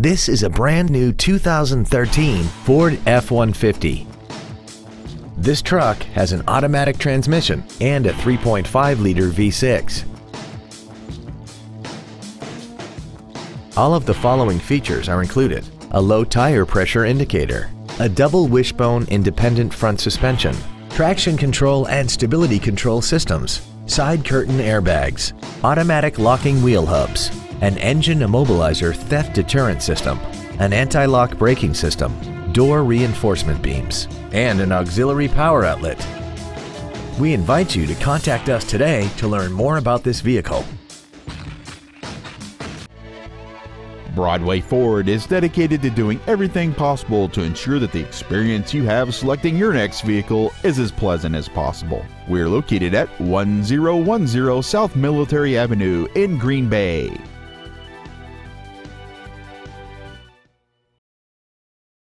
This is a brand new 2013 Ford F-150. This truck has an automatic transmission and a 3.5-liter V6. All of the following features are included. A low tire pressure indicator, a double wishbone independent front suspension, traction control and stability control systems, side curtain airbags, automatic locking wheel hubs, an engine immobilizer theft deterrent system, an anti-lock braking system, door reinforcement beams, and an auxiliary power outlet. We invite you to contact us today to learn more about this vehicle. Broadway Ford is dedicated to doing everything possible to ensure that the experience you have selecting your next vehicle is as pleasant as possible. We're located at 1010 South Military Avenue in Green Bay.